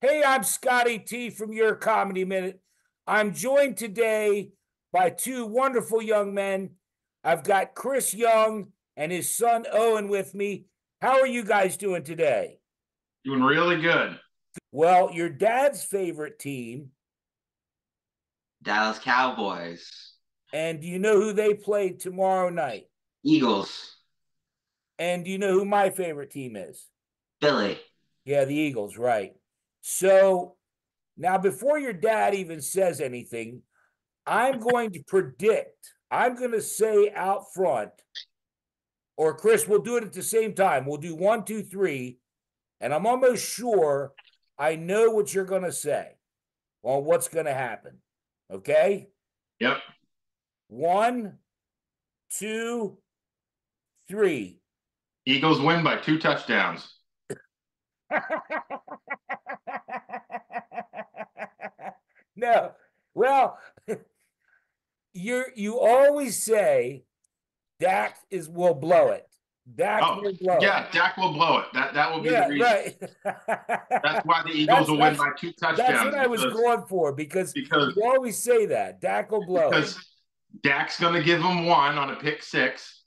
Hey, I'm Scotty T from Your Comedy Minute. I'm joined today by two wonderful young men. I've got Kris Young and his son Owen with me. How are you guys doing today? Doing really good. Well, your dad's favorite team, Dallas Cowboys, and do you know who they play tomorrow night? Eagles, And do you know who my favorite team is? Philly. Yeah, the Eagles, right. So now, before your dad even says anything, I'm going to predict, I'm going to say out front, or Kris, we'll do it at the same time. We'll do one, two, three, and I'm almost sure I know what you're going to say on what's going to happen. Okay? Yep. One, two, three. Eagles win by two touchdowns. no. Well, you're you always say Dak is will blow it. Dak Oh, will blow Yeah, it. Dak will blow it. That that will be Yeah, the reason. right. That's why the Eagles That's- will win by two touchdowns. That's what I was going for because because you always say that. Dak will blow it. because Dak's gonna give him one on a pick six,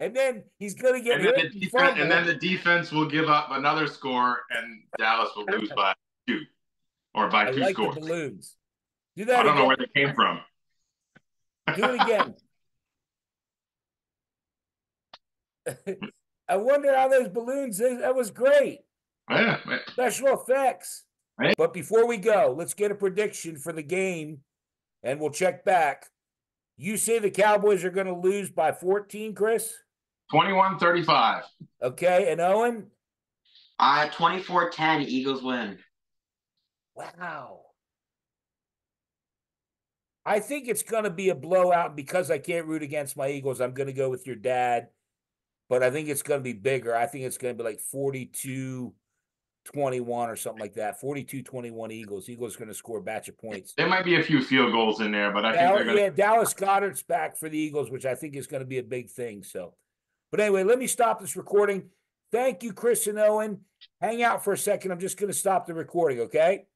and then he's gonna get and then, the and defense, and then the defense will give up another score, and Dallas will lose by two or by I two like scores. balloons. Do that. I don't know where they came from. Do it again. I wonder how those balloons. That was great. Yeah, special effects. Right. But before we go, let's get a prediction for the game and we'll check back. You say the Cowboys are going to lose by 14, Kris? 21-35. Okay. And Owen? Uh 24-10, Eagles win. Wow. I think it's going to be a blowout because I can't root against my Eagles. I'm going to go with your dad, but I think it's going to be bigger. I think it's going to be like 42 21 or something like that. 42 21 Eagles. Eagles going to score a batch of points. There might be a few field goals in there, but I think Dal- they're gonna. yeah, Dallas Goedert's back for the Eagles, which I think is going to be a big thing. So, but anyway, let me stop this recording. Thank you, Kris and Owen. Hang out for a second. I'm just going to stop the recording, okay?